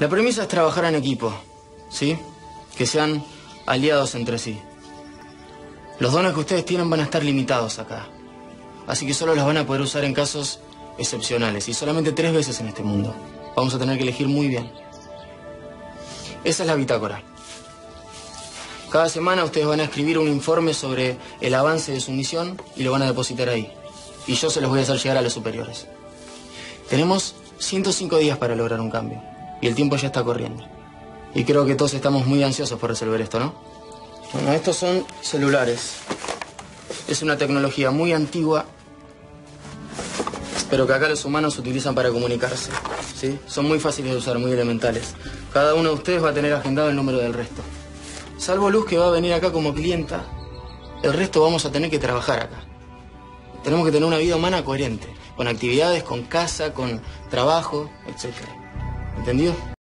La premisa es trabajar en equipo, ¿sí? Que sean aliados entre sí. Los dones que ustedes tienen van a estar limitados acá. Así que solo los van a poder usar en casos excepcionales y solamente tres veces en este mundo. Vamos a tener que elegir muy bien. Esa es la bitácora. Cada semana ustedes van a escribir un informe sobre el avance de su misión y lo van a depositar ahí. Y yo se los voy a hacer llegar a los superiores. Tenemos 105 días para lograr un cambio. Y el tiempo ya está corriendo. Y creo que todos estamos muy ansiosos por resolver esto, ¿no? Bueno, estos son celulares. Es una tecnología muy antigua, pero que acá los humanos utilizan para comunicarse. ¿sí? Son muy fáciles de usar, muy elementales. Cada uno de ustedes va a tener agendado el número del resto. Salvo Luz que va a venir acá como clienta, el resto vamos a tener que trabajar acá. Tenemos que tener una vida humana coherente, con actividades, con casa, con trabajo, etc. ¿Entendido?